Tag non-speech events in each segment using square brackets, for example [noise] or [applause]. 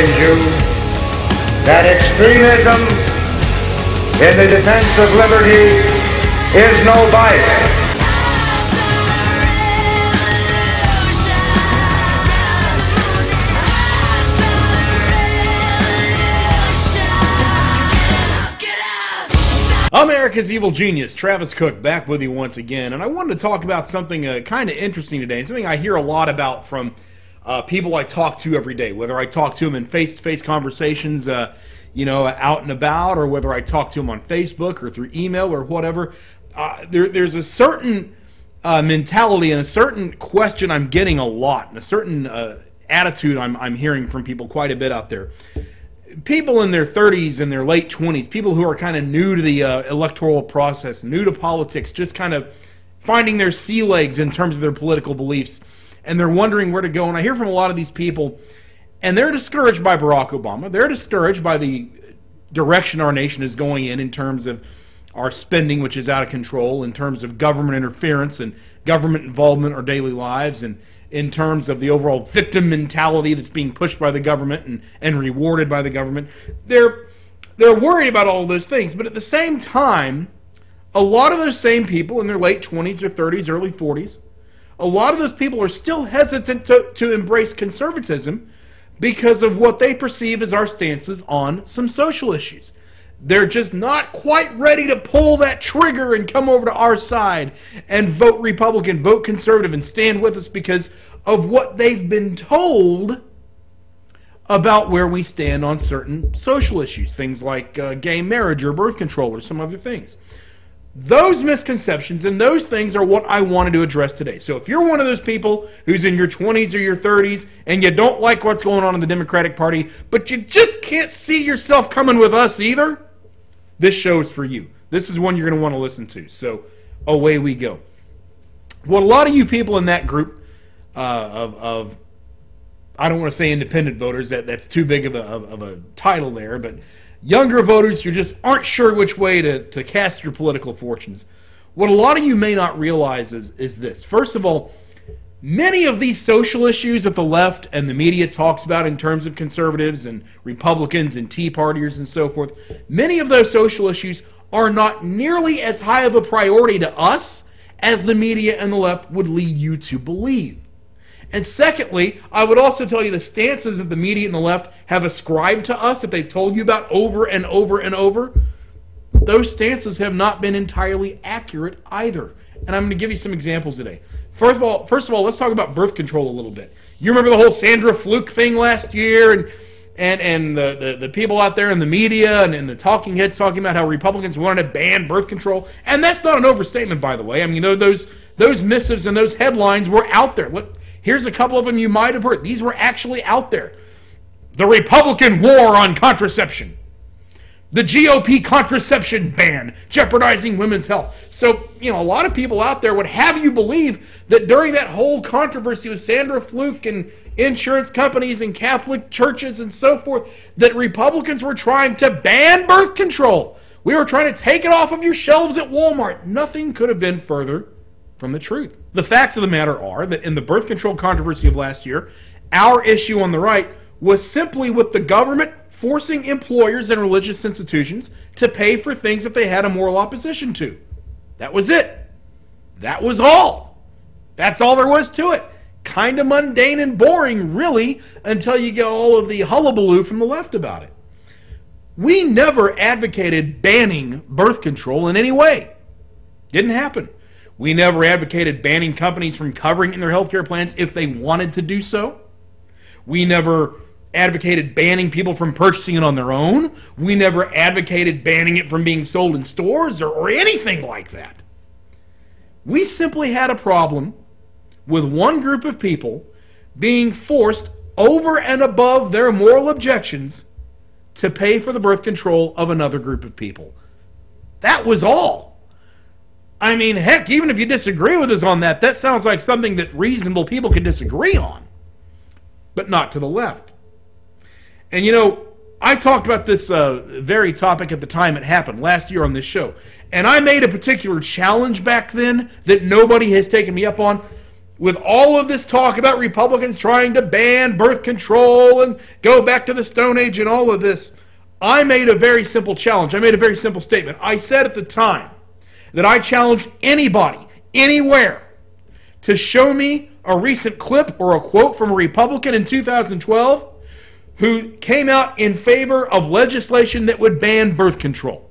you that extremism in the defense of liberty is no vice. America's Evil Genius, Travis Cook, back with you once again. And I wanted to talk about something uh, kind of interesting today, something I hear a lot about from uh, people I talk to every day, whether I talk to them in face to face conversations, uh, you know, out and about, or whether I talk to them on Facebook or through email or whatever. Uh, there, there's a certain uh, mentality and a certain question I'm getting a lot, and a certain uh, attitude I'm, I'm hearing from people quite a bit out there people in their 30s and their late 20s, people who are kind of new to the uh, electoral process, new to politics, just kind of finding their sea legs in terms of their political beliefs, and they're wondering where to go. And I hear from a lot of these people, and they're discouraged by Barack Obama. They're discouraged by the direction our nation is going in in terms of our spending, which is out of control, in terms of government interference and government involvement in our daily lives, and in terms of the overall victim mentality that's being pushed by the government and, and rewarded by the government. They're they're worried about all those things, but at the same time, a lot of those same people in their late 20s or 30s, early 40s, a lot of those people are still hesitant to, to embrace conservatism because of what they perceive as our stances on some social issues. They're just not quite ready to pull that trigger and come over to our side and vote Republican, vote conservative, and stand with us because of what they've been told about where we stand on certain social issues, things like uh, gay marriage or birth control or some other things. Those misconceptions and those things are what I wanted to address today. So if you're one of those people who's in your 20s or your 30s and you don't like what's going on in the Democratic Party, but you just can't see yourself coming with us either, this show is for you. This is one you're going to want to listen to. So away we go. What a lot of you people in that group uh, of, of, I don't want to say independent voters, that, that's too big of a, of a title there, but younger voters, you just aren't sure which way to, to cast your political fortunes. What a lot of you may not realize is, is this. First of all, many of these social issues that the left and the media talks about in terms of conservatives and Republicans and Tea Partiers and so forth, many of those social issues are not nearly as high of a priority to us as the media and the left would lead you to believe. And secondly, I would also tell you the stances that the media and the left have ascribed to us, that they've told you about over and over and over, those stances have not been entirely accurate either. And I'm going to give you some examples today. First of all, first of all, let's talk about birth control a little bit. You remember the whole Sandra Fluke thing last year, and and and the, the, the people out there in the media and, the talking heads talking about how Republicans wanted to ban birth control, and that's not an overstatement, by the way. I mean, those those missives and those headlines were out there. Look, here's a couple of them you might have heard. These were actually out there. The Republican war on contraception the GOP contraception ban, jeopardizing women's health. So, you know, a lot of people out there would have you believe that during that whole controversy with Sandra Fluke and insurance companies and Catholic churches and so forth, that Republicans were trying to ban birth control. We were trying to take it off of your shelves at Walmart. Nothing could have been further from the truth. The facts of the matter are that in the birth control controversy of last year, our issue on the right was simply with the government forcing employers and religious institutions to pay for things that they had a moral opposition to. That was it. That was all. That's all there was to it. Kind of mundane and boring, really, until you get all of the hullabaloo from the left about it. We never advocated banning birth control in any way. Didn't happen. We never advocated banning companies from covering in their healthcare plans if they wanted to do so. We never advocated banning people from purchasing it on their own. We never advocated banning it from being sold in stores or, or anything like that. We simply had a problem with one group of people being forced over and above their moral objections to pay for the birth control of another group of people. That was all. I mean, heck, even if you disagree with us on that, that sounds like something that reasonable people can disagree on, but not to the left. And you know, I talked about this uh, very topic at the time it happened last year on this show. And I made a particular challenge back then that nobody has taken me up on. with all of this talk about Republicans trying to ban birth control and go back to the Stone Age and all of this, I made a very simple challenge. I made a very simple statement. I said at the time that I challenged anybody, anywhere, to show me a recent clip or a quote from a Republican in 2012 who came out in favor of legislation that would ban birth control.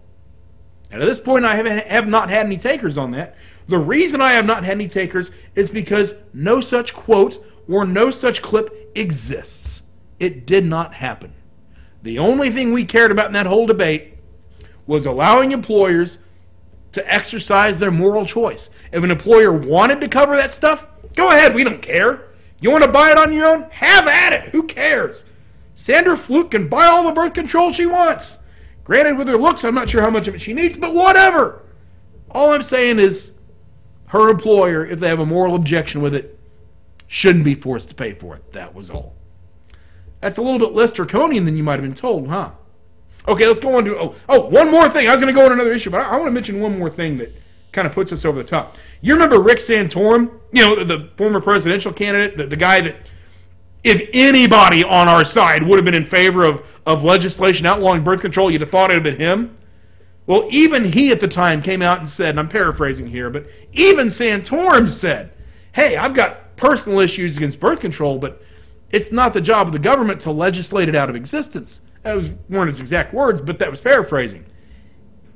And at this point, I have not had any takers on that. The reason I have not had any takers is because no such quote or no such clip exists. It did not happen. The only thing we cared about in that whole debate was allowing employers to exercise their moral choice. If an employer wanted to cover that stuff, go ahead, we don't care. You want to buy it on your own? Have at it. Who cares? Sandra Fluke can buy all the birth control she wants. Granted, with her looks, I'm not sure how much of it she needs, but whatever. All I'm saying is her employer, if they have a moral objection with it, shouldn't be forced to pay for it. That was all. That's a little bit less draconian than you might have been told, huh? Okay, let's go on to oh oh one more thing. I was going to go on another issue, but I, I want to mention one more thing that kind of puts us over the top. You remember Rick Santorum? You know the, the former presidential candidate, the, the guy that if anybody on our side would have been in favor of, of legislation outlawing birth control, you'd have thought it would have been him. Well, even he at the time came out and said, and I'm paraphrasing here, but even Santorum said, hey, I've got personal issues against birth control, but it's not the job of the government to legislate it out of existence. Was weren't his exact words, but that was paraphrasing.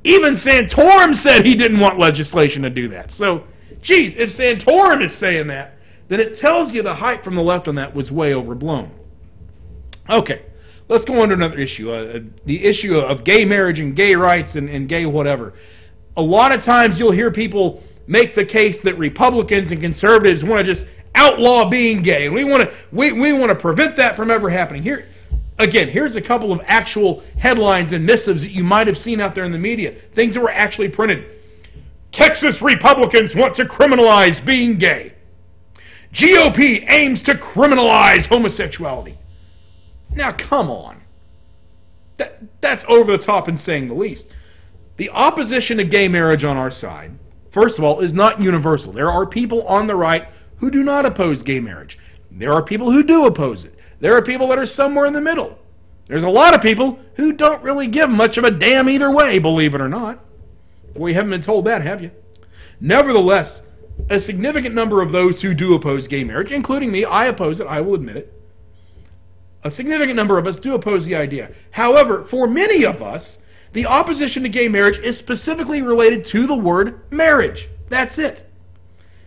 Even Santorum said he didn't want legislation to do that. So, geez, if Santorum is saying that, then it tells you the hype from the left on that was way overblown. Okay, let's go on to another issue uh, the issue of gay marriage and gay rights and, and gay whatever. A lot of times you'll hear people make the case that Republicans and conservatives want to just outlaw being gay. We want to we, we want to prevent that from ever happening. Here again, here's a couple of actual headlines and missives that you might have seen out there in the media. Things that were actually printed. Texas Republicans want to criminalize being gay. GOP aims to criminalize homosexuality. Now, come on. That, that's over the top and saying the least. The opposition to gay marriage on our side, first of all, is not universal. There are people on the right who do not oppose gay marriage. There are people who do oppose it. There are people that are somewhere in the middle. There's a lot of people who don't really give much of a damn either way, believe it or not. We haven't been told that, have you? Nevertheless, a significant number of those who do oppose gay marriage, including me, I oppose it, I will admit it. A significant number of us do oppose the idea. However, for many of us, the opposition to gay marriage is specifically related to the word marriage. That's it.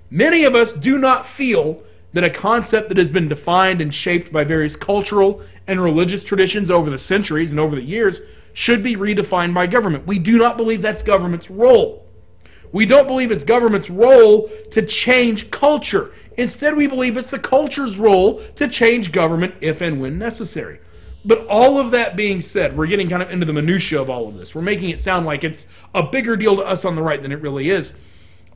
Many of us do not feel that a concept that has been defined and shaped by various cultural and religious traditions over the centuries and over the years should be redefined by government. We do not believe that's government's role. We don't believe it's government's role to change culture. Instead, we believe it's the culture's role to change government if and when necessary. But all of that being said, we're getting kind of into the minutiae of all of this. We're making it sound like it's a bigger deal to us on the right than it really is.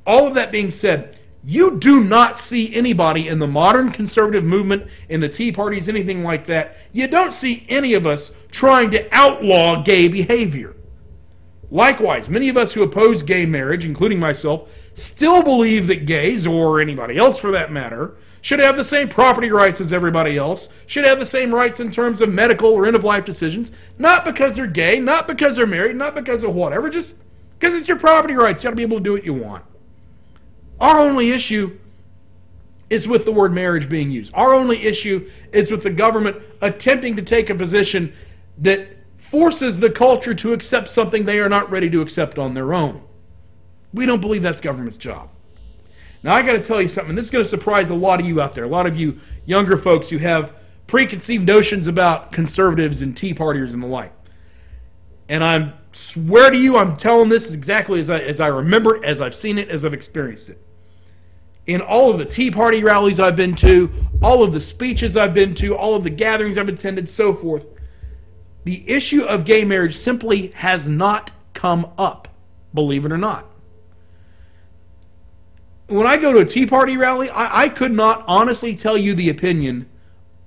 All of that being said, you do not see anybody in the modern conservative movement, in the Tea Parties, anything like that. You don't see any of us trying to outlaw gay behavior. Likewise, many of us who oppose gay marriage, including myself, still believe that gays, or anybody else for that matter, should have the same property rights as everybody else, should have the same rights in terms of medical or end of life decisions, not because they're gay, not because they're married, not because of whatever, just because it's your property rights. You got to be able to do what you want. Our only issue is with the word marriage being used. Our only issue is with the government attempting to take a position that forces the culture to accept something they are not ready to accept on their own. We don't believe that's government's job. Now, I got to tell you something. This is going to surprise a lot of you out there, a lot of you younger folks who have preconceived notions about conservatives and Tea Partiers and the like. And I swear to you, I'm telling this exactly as I, as I remember it, as I've seen it, as I've experienced it. In all of the Tea Party rallies I've been to, all of the speeches I've been to, all of the gatherings I've attended, so forth, the issue of gay marriage simply has not come up, believe it or not. When I go to a Tea Party rally, I, I could not honestly tell you the opinion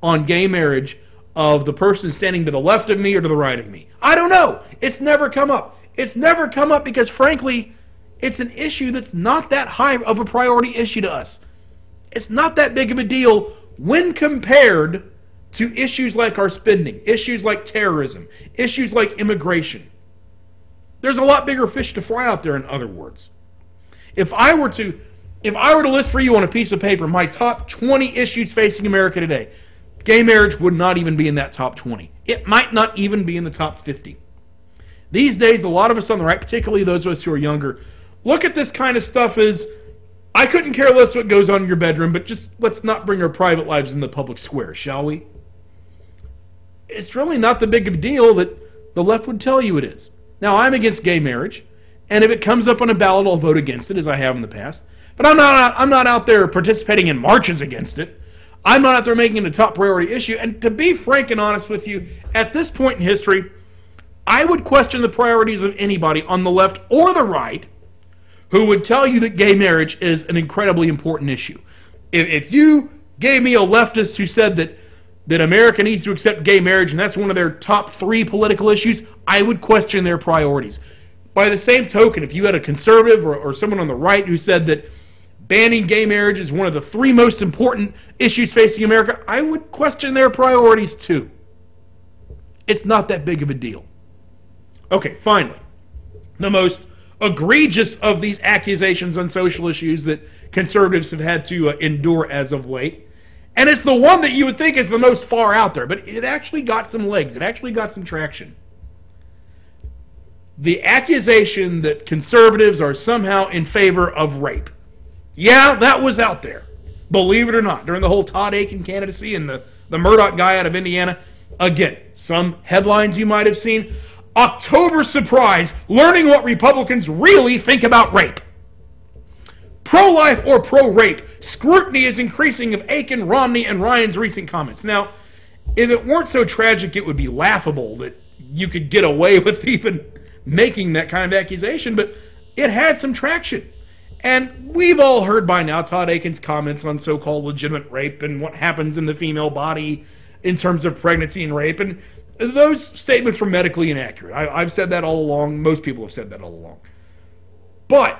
on gay marriage of the person standing to the left of me or to the right of me. I don't know. It's never come up. It's never come up because, frankly, it's an issue that's not that high of a priority issue to us. It's not that big of a deal when compared to issues like our spending, issues like terrorism, issues like immigration. There's a lot bigger fish to fry out there, in other words. If I were to if I were to list for you on a piece of paper my top 20 issues facing America today, gay marriage would not even be in that top 20. It might not even be in the top 50. These days, a lot of us on the right, particularly those of us who are younger, look at this kind of stuff as I couldn't care less what goes on in your bedroom, but just let's not bring our private lives in the public square, shall we? It's really not the big of a deal that the left would tell you it is. Now, I'm against gay marriage, and if it comes up on a ballot, I'll vote against it, as I have in the past. But I'm not, I'm not out there participating in marches against it. I'm not out there making it a top priority issue. And to be frank and honest with you, at this point in history, I would question the priorities of anybody on the left or the right who would tell you that gay marriage is an incredibly important issue. If, if you gave me a leftist who said that that America needs to accept gay marriage and that's one of their top three political issues, I would question their priorities. By the same token, if you had a conservative or, or someone on the right who said that banning gay marriage is one of the three most important issues facing America, I would question their priorities too. It's not that big of a deal. Okay, finally, the most egregious of these accusations on social issues that conservatives have had to uh, endure as of late. And it's the one that you would think is the most far out there, but it actually got some legs. It actually got some traction. The accusation that conservatives are somehow in favor of rape. Yeah, that was out there. Believe it or not, during the whole Todd Akin candidacy and the, the Mourdock guy out of Indiana. Again, some headlines you might have seen. October surprise, learning what Republicans really think about rape. Pro life or pro rape, scrutiny is increasing of Akin, Romney, and Ryan's recent comments. Now, if it weren't so tragic, it would be laughable that you could get away [laughs] with even making that kind of accusation, but it had some traction. And we've all heard by now Todd Akin's comments on so called legitimate rape and what happens in the female body in terms of pregnancy and rape. And those statements were medically inaccurate. I, have said that all along. Most people have said that all along. But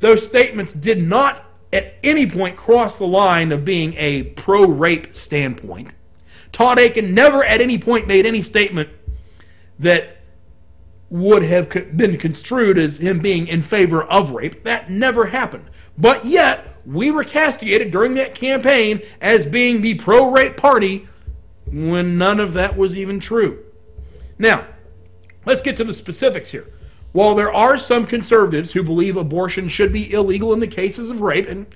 those statements did not at any point cross the line of being a pro rape standpoint. Todd Akin never at any point made any statement that would have been construed as him being in favor of rape. That never happened. But yet, we were castigated during that campaign as being the pro rape party when none of that was even true. Now, let's get to the specifics here. While there are some conservatives who believe abortion should be illegal in the cases of rape, and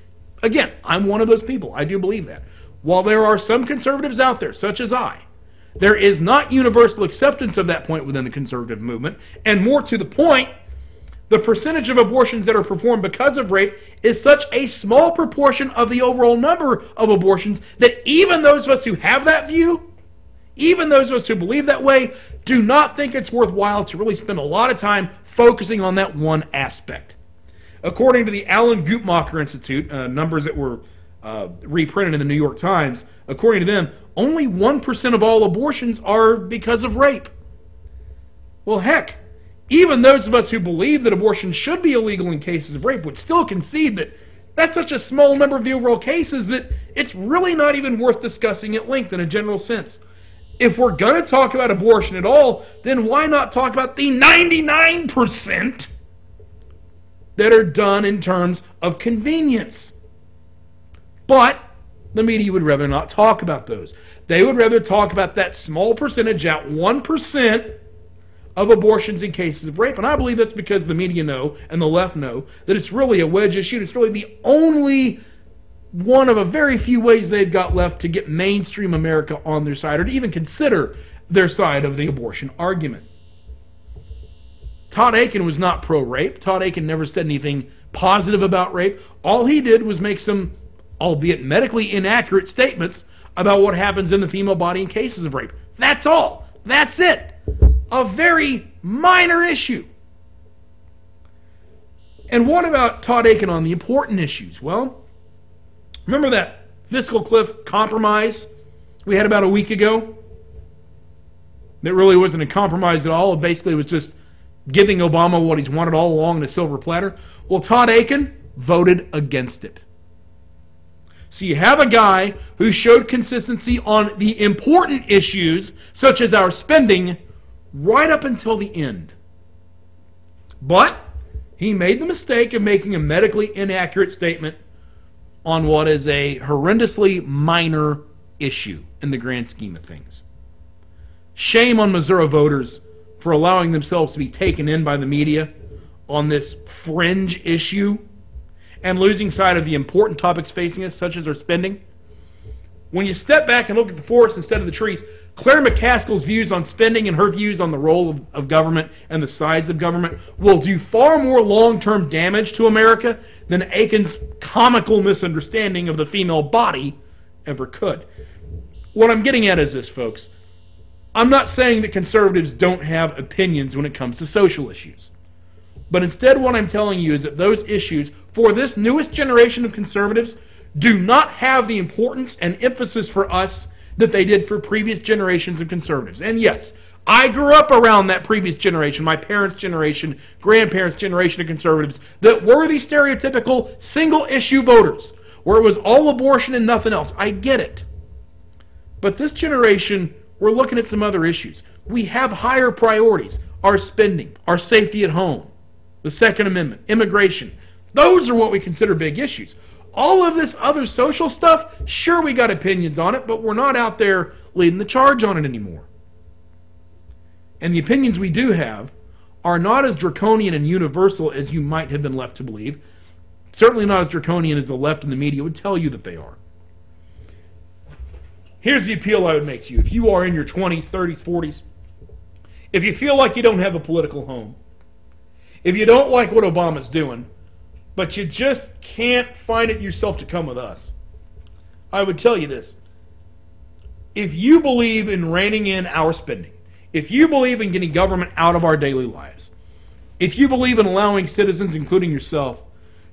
again, I'm one of those people, I do believe that. While there are some conservatives out there, such as I, there is not universal acceptance of that point within the conservative movement, and more to the point, the percentage of abortions that are performed because of rape is such a small proportion of the overall number of abortions that even those of us who have that view, even those of us who believe that way, do not think it's worthwhile to really spend a lot of time focusing on that one aspect. According to the Alan Guttmacher Institute, uh, numbers that were uh, reprinted in the New York Times, according to them, only 1% of all abortions are because of rape. Well, heck, even those of us who believe that abortion should be illegal in cases of rape would still concede that that's such a small number of the overall cases that it's really not even worth discussing at length in a general sense. If we're going to talk about abortion at all, then why not talk about the 99% that are done in terms of convenience? But the media would rather not talk about those. They would rather talk about that small percentage, at 1% of abortions in cases of rape. And I believe that's because the media know and the left know that it's really a wedge issue. It's really the only one of a very few ways they've got left to get mainstream America on their side or to even consider their side of the abortion argument. Todd Akin was not pro rape. Todd Akin never said anything positive about rape. All he did was make some, albeit medically inaccurate, statements about what happens in the female body in cases of rape. That's all. That's it a very minor issue. And what about Todd Akin on the important issues? Well, remember that fiscal cliff compromise we had about a week ago? That really wasn't a compromise at all. It basically was just giving Obama what he's wanted all along in a silver platter. Well, Todd Akin voted against it. So you have a guy who showed consistency on the important issues, such as our spending, right up until the end. But he made the mistake of making a medically inaccurate statement on what is a horrendously minor issue in the grand scheme of things. Shame on Missouri voters for allowing themselves to be taken in by the media on this fringe issue and losing sight of the important topics facing us, such as our spending. When you step back and look at the forest instead of the trees, Claire McCaskill's views on spending and her views on the role of, of government and the size of government will do far more long term damage to America than Akin's comical misunderstanding of the female body ever could. What I'm getting at is this, folks. I'm not saying that conservatives don't have opinions when it comes to social issues. But instead, what I'm telling you is that those issues, for this newest generation of conservatives, do not have the importance and emphasis for us that they did for previous generations of conservatives. And yes, I grew up around that previous generation, my parents' generation, grandparents' generation of conservatives, that were the stereotypical single issue voters, where it was all abortion and nothing else. I get it. But this generation, we're looking at some other issues. We have higher priorities our spending, our safety at home, the Second Amendment, immigration. Those are what we consider big issues. All of this other social stuff, sure, we got opinions on it, but we're not out there leading the charge on it anymore. And the opinions we do have are not as draconian and universal as you might have been left to believe. Certainly not as draconian as the left and the media would tell you that they are. Here's the appeal I would make to you. If you are in your 20s, 30s, 40s, if you feel like you don't have a political home, if you don't like what Obama's doing, but you just can't find it yourself to come with us, I would tell you this. If you believe in reining in our spending, if you believe in getting government out of our daily lives, if you believe in allowing citizens, including yourself,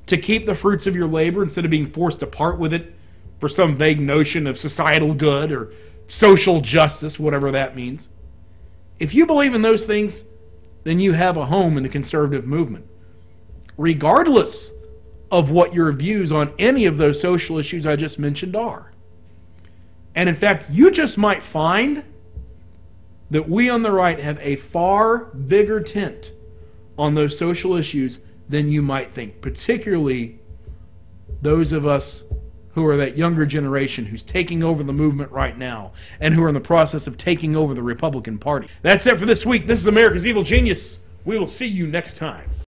to keep the fruits of your labor instead of being forced to part with it for some vague notion of societal good or social justice, whatever that means, if you believe in those things, then you have a home in the conservative movement. Regardless of what your views on any of those social issues I just mentioned are. And in fact, you just might find that we on the right have a far bigger tent on those social issues than you might think, particularly those of us who are that younger generation who's taking over the movement right now and who are in the process of taking over the Republican Party. That's it for this week. This is America's Evil Genius. We will see you next time.